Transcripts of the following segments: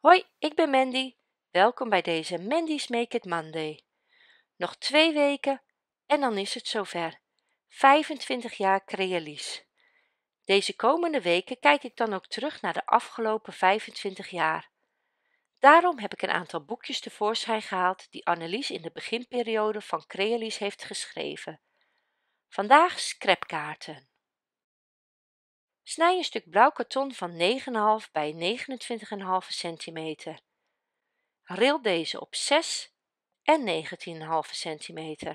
Hoi, ik ben Mandy. Welkom bij deze Mandy's Make It Monday. Nog twee weken en dan is het zover. 25 jaar Crealies. Deze komende weken kijk ik dan ook terug naar de afgelopen 25 jaar. Daarom heb ik een aantal boekjes tevoorschijn gehaald die Annelies in de beginperiode van Crealies heeft geschreven. Vandaag scrapkaarten. Snij een stuk blauw karton van 9,5 bij 29,5 cm. Ril deze op 6 en 19,5 cm.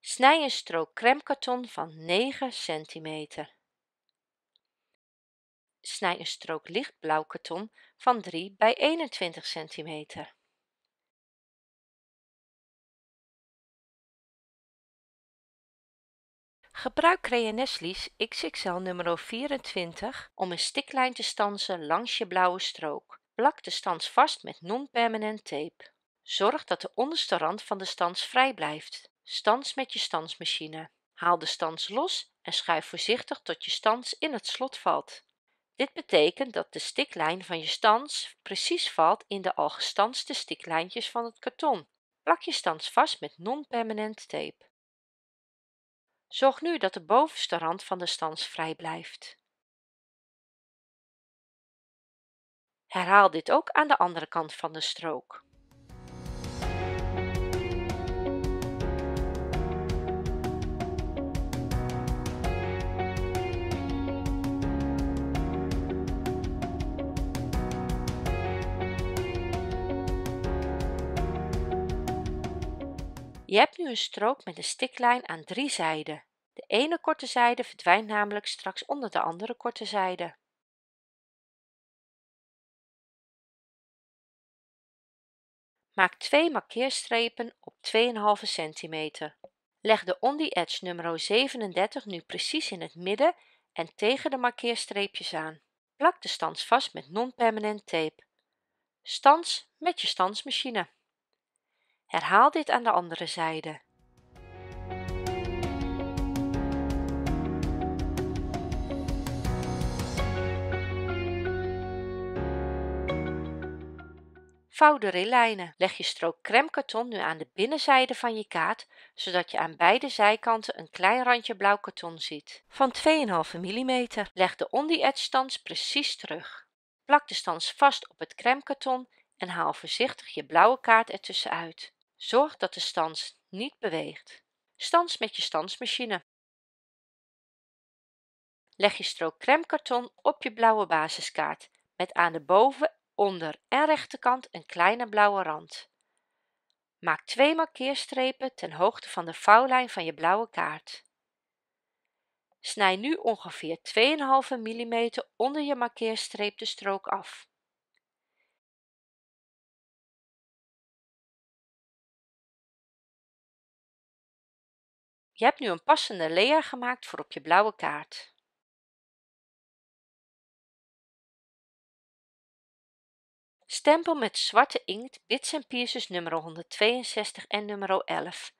Snij een strook crème karton van 9 cm. Snij een strook lichtblauw karton van 3 bij 21 cm. Gebruik Creaneslies XXL nummer 24 om een stiklijn te stansen langs je blauwe strook. Plak de stans vast met non-permanent tape. Zorg dat de onderste rand van de stans vrij blijft. Stans met je stansmachine. Haal de stans los en schuif voorzichtig tot je stans in het slot valt. Dit betekent dat de stiklijn van je stans precies valt in de al gestanste stiklijntjes van het karton. Plak je stans vast met non-permanent tape. Zorg nu dat de bovenste rand van de stans vrij blijft. Herhaal dit ook aan de andere kant van de strook. Je hebt nu een strook met een stiklijn aan drie zijden. De ene korte zijde verdwijnt namelijk straks onder de andere korte zijde. Maak twee markeerstrepen op 2,5 cm. Leg de on the edge nummer 37 nu precies in het midden en tegen de markeerstreepjes aan. Plak de stans vast met non-permanent tape. Stans met je stansmachine. Herhaal dit aan de andere zijde. Vouw de rillijnen. Leg je strook crème karton nu aan de binnenzijde van je kaart, zodat je aan beide zijkanten een klein randje blauw karton ziet. Van 2,5 mm. Leg de on edge stans precies terug. Plak de stans vast op het crème karton en haal voorzichtig je blauwe kaart ertussen uit. Zorg dat de stans niet beweegt. Stans met je stansmachine. Leg je strook crème karton op je blauwe basiskaart met aan de boven onder en rechterkant een kleine blauwe rand. Maak twee markeerstrepen ten hoogte van de vouwlijn van je blauwe kaart. Snij nu ongeveer 2,5 mm onder je markeerstreep de strook af. Je hebt nu een passende layer gemaakt voor op je blauwe kaart. Stempel met zwarte inkt bits en pieces nummer 162 en nummer 11.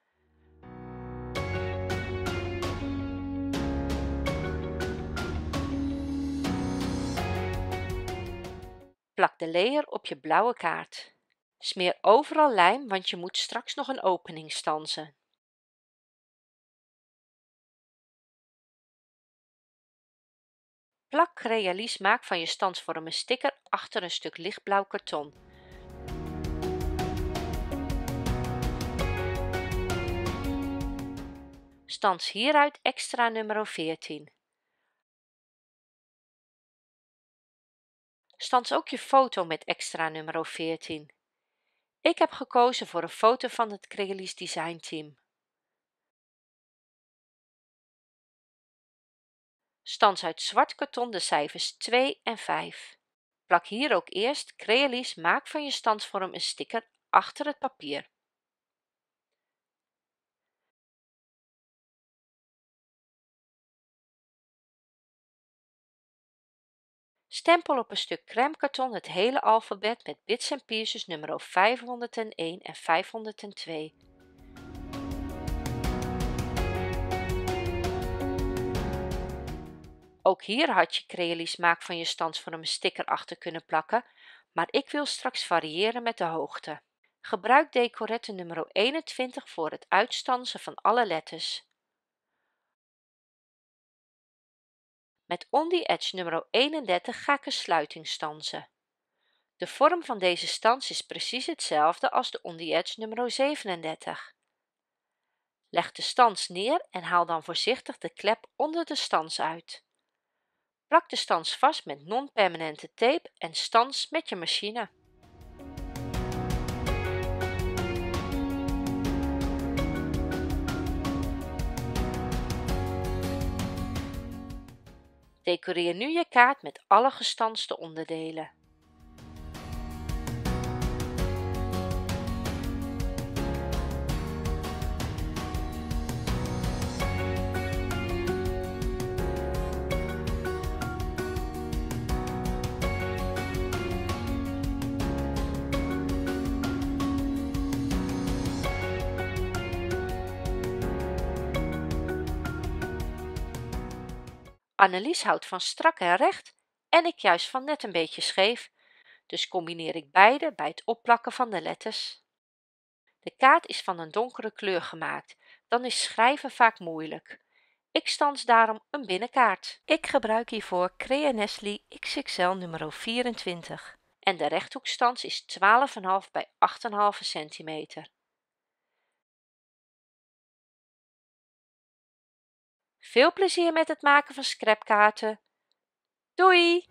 Plak de layer op je blauwe kaart. Smeer overal lijm, want je moet straks nog een opening stansen. Plak Crealies maak van je standsvorm een sticker achter een stuk lichtblauw karton. Stans hieruit extra nummer 14. Stans ook je foto met extra nummer 14. Ik heb gekozen voor een foto van het Crealies Design Team. Stans uit zwart karton de cijfers 2 en 5. Plak hier ook eerst Crealies maak van je standsvorm een sticker achter het papier. Stempel op een stuk crèmekarton het hele alfabet met bits en pieces nummer 501 en 502. Ook hier had je Crealis maak van je standsvorm een sticker achter kunnen plakken, maar ik wil straks variëren met de hoogte. Gebruik decorette nummer 21 voor het uitstansen van alle letters. Met on the edge nummer 31 ga ik een sluiting stansen. De vorm van deze stans is precies hetzelfde als de on the edge nummer 37. Leg de stans neer en haal dan voorzichtig de klep onder de stans uit. Plak de stans vast met non-permanente tape en stans met je machine. Decoreer nu je kaart met alle gestanste onderdelen. Annelies houdt van strak en recht en ik juist van net een beetje scheef, dus combineer ik beide bij het opplakken van de letters. De kaart is van een donkere kleur gemaakt, dan is schrijven vaak moeilijk. Ik stans daarom een binnenkaart. Ik gebruik hiervoor Crea Nestle XXL nummer 24 en de rechthoekstans is 12,5 bij 8,5 cm. Veel plezier met het maken van scrapkaarten. Doei!